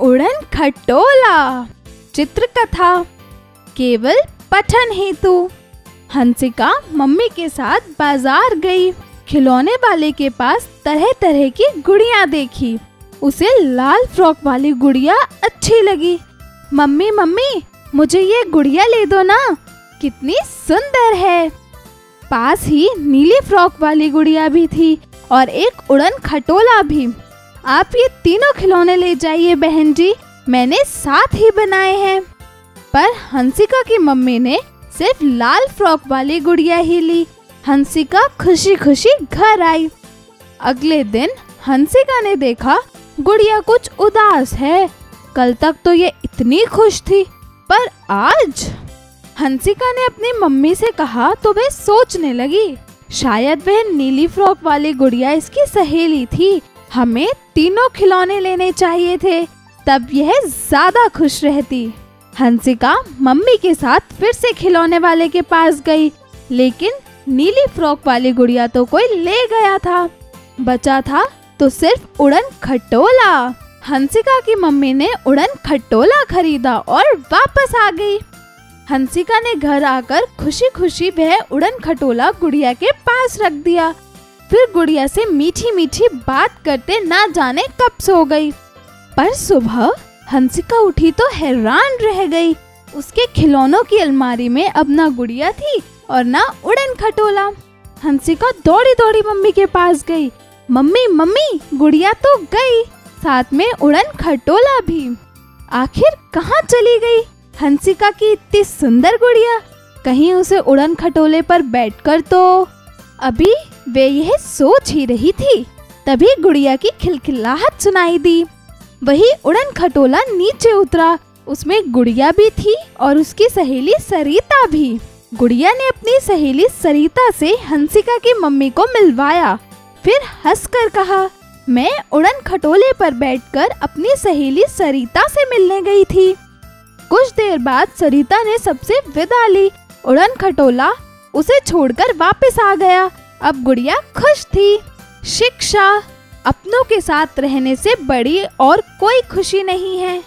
उड़न खटोला। चित्रकथा, केवल पठन हेतु। हंसिका मम्मी के साथ बाज़ार गई। खिलौने वाले के पास तरह तरह की गुड़ियाँ देखी। उसे लाल फ्रॉक वाली गुड़िया अच्छी लगी। मम्मी मम्मी, मुझे ये गुड़िया ले दो ना। कितनी सुंदर है। पास ही नीली फ्रॉक वाली गुड़िया भी थी और एक उड़न खटोला भी। आप ये तीनों खिलौने ले जाइए बहन जी। मैंने साथ ही बनाए हैं। पर हंसिका की मम्मी ने सिर्फ़ लाल फ्रॉक वाली गुड़िया ही ली। हंसिका खुशी खुशी घर आई। अगले दिन हंसिका ने देखा, गुड़िया कुछ उदास है। कल तक तो ये इतनी खुश थी। पर आज? हंसिका ने अपनी मम्मी से कहा तो वह सोचने लगी। शायद वह नीली फ्रॉक वाली गुड़िया इसकी सहेली थी। हमें तीनों खिलौने लेने चाहिए थे। तब यह ज़्यादा खुश रहती। हंसिका मम्मी के साथ फिर से खिलौने वाले के पास गई, लेकिन नीली फ्रॉक वाली गुड़िया तो कोई ले गया था। बचा था तो सिर्फ़ उड़न खटोला। हंसिका की मम्मी ने उड़न खटोला खरीदा और वापस आ गई। हंसिका ने घर आकर खुशी खुशी वह उड़न खटोला गुड़िया के पास रख दिया। फिर गुड़िया से मीठी मीठी बात करते ना जाने कब सो गई। पर सुबह हंसिका उठी तो हैरान रह गई। उसके खिलौनों की अलमारी में अब ना गुड़िया थी और ना उड़न खटोला। हंसिका दौड़ी दौड़ी मम्मी के पास गई। मम्मी मम्मी, गुड़िया तो गई, साथ में उड़न खटोला भी। आखिर कहाँ चली गई? हंसिका की इतनी सुंदर गुड़िया, कहीं उसे उड़न खटोले पर बैठकर तो अभी वे यह सोच ही रही थी, तभी गुड़िया की खिलखिलाहट सुनाई दी। वही उड़न खटोला नीचे उतरा, उसमें गुड़िया भी थी और उसकी सहेली सरिता भी। गुड़िया ने अपनी सहेली सरिता से हंसिका की मम्मी को मिलवाया। फिर हंसकर कहा, मैं उड़न खटोले पर बैठकर अपनी सहेली सरिता से मिलने गई थी। कुछ देर बाद सरिता ने सबसे विदा ली। उड़न खटोला उसे छोड़कर वापस आ गया। अब गुड़िया खुश थी। शिक्षा अपनों के साथ रहने से बड़ी और कोई खुशी नहीं है।